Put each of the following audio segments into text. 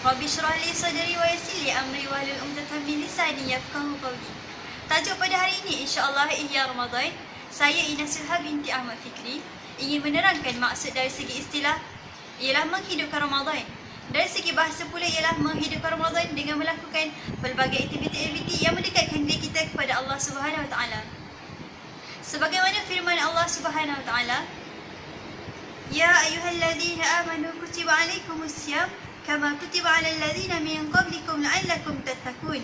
Rabbi syrah li sadri wa yassir li amri wa hlul 'uqdatam min lisani yafqahu qawli. Tajuk pada hari ini insya-Allah Ihya Ramadan. Saya Ina binti Ahmad Fikri ingin menerangkan maksud dari segi istilah ialah menghidupkan Ramadan. Dari segi bahasa pula ialah menghidupkan Ramadan dengan melakukan pelbagai aktiviti-aktiviti yang mendekatkan diri kita kepada Allah Subhanahu Wa Taala. Sebagaimana firman Allah Subhanahu Wa Taala, Ya ayyuhalladzina amanu kutiba syiyam kama kutiba alal ladzina min qablikum la'allakum tattaqun.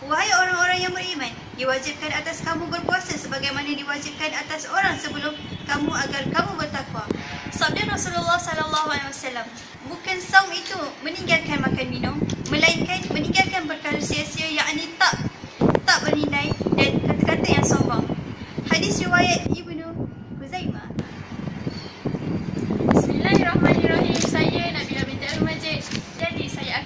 Wahai orang-orang yang beriman, diwajibkan atas kamu berpuasa sebagaimana diwajibkan atas orang sebelum kamu agar kamu bertakwa. Sabda Rasulullah sallallahu alaihi wasallam, bukan saum itu meninggalkan makan minum, melainkan meninggalkan perkara sia-sia yakni tak tak bernilai dan kata-kata yang sombong. Hadis riwayat Ibnu Huzaimah. Bismillahirrahmanirrahim. Saya Nabila binti Al Majid. Jadi saya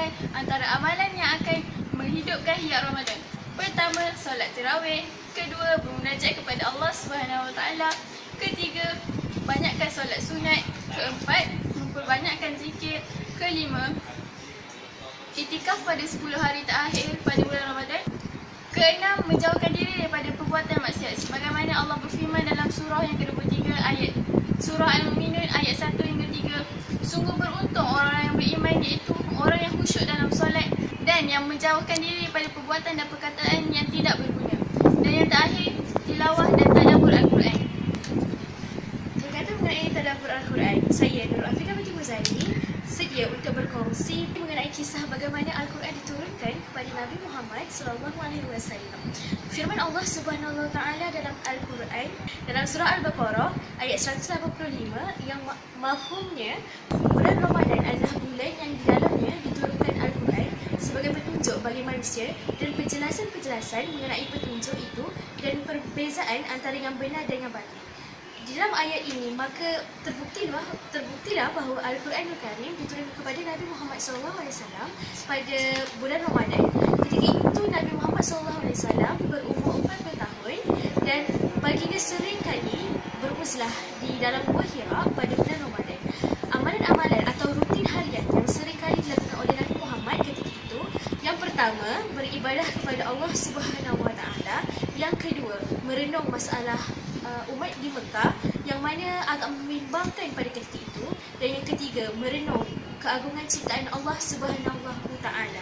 akan menerangkan antara amalan yang akan menghidupkan hiap Ramadan. Pertama, solat tarawih. Kedua, bermunajat kepada Allah Subhanahu Taala. Ketiga, banyakkan solat sunat. Keempat, memperbanyakkan zikir. Kelima, itikaf pada 10 hari terakhir pada bulan Ramadan. Keenam, menjauhkan diri daripada perbuatan maksiat. Sebagaimana Allah berfirman dalam surah yang ke-23 ayat Surah Al-Mu'minun ayat 1 hingga 3. Sungguh beruntung orang yang beriman iaitu orang yang khusyuk dalam solat dan yang menjauhkan diri daripada perbuatan dan perkataan yang tidak berguna. Dan yang terakhir, tilawah dan tadabbur Al-Quran. Berkata mengenai tadabbur Al-Quran, saya Nur Afika binti Muzani sedia untuk berkongsi mengenai kisah bagaimana Al-Quran diturunkan kepada Nabi Muhammad sallallahu alaihi wasallam. Firman Allah Subhanahu wa taala dalam Al-Quran dalam surah Al-Baqarah ayat 185 yang ma- mafhumnya bulan Ramadan adalah bulan yang di dalamnya diturunkan sebagai petunjuk bagi manusia dan penjelasan-penjelasan mengenai petunjuk itu dan perbezaan antara yang benar dan yang batil. Di dalam ayat ini maka terbuktilah terbuktilah bahawa Al-Quranul Karim diturunkan kepada Nabi Muhammad SAW pada bulan Ramadan. Ketika itu Nabi Muhammad SAW berumur 40 tahun dan baginda sering kali beruzlah di dalam Gua Hira pada bulan Ramadan. Amalan-amalan atau rutin harian yang sering kali dilakukan oleh Nabi Muhammad ketika itu yang pertama beribadah kepada Allah Subhanahu Wa Taala, yang kedua merenung masalah uh, umat di Mekah yang mana agak membimbangkan pada ketika itu dan yang ketiga merenung keagungan ciptaan Allah Subhanahu Wa Taala.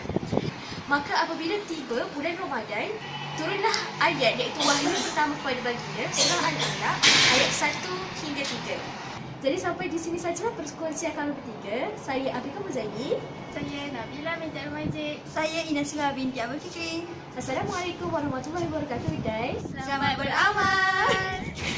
Maka apabila tiba bulan Ramadan, turunlah ayat iaitu wahyu pertama kepada baginda surah Al-Alaq ayat 1 hingga 3. Jadi sampai di sini sajalah perkongsian kami bertiga. Saya Afika Muzani. Saya Nabila binti Al Majid. Saya Ina Suha binti Ahmad Fikri. Assalamualaikum warahmatullahi wabarakatuh guys. Selamat beramal.